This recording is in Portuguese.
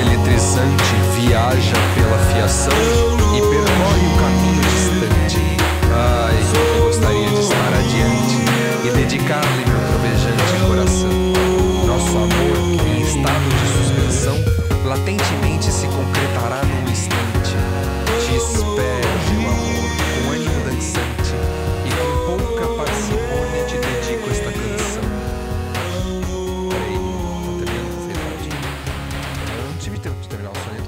eletrizante é viaja pela fiação e percorre but it also